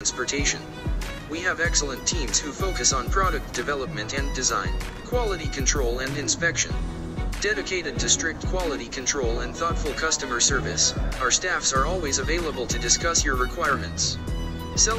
transportation. We have excellent teams who focus on product development and design, quality control and inspection. Dedicated to strict quality control and thoughtful customer service, our staffs are always available to discuss your requirements. Selling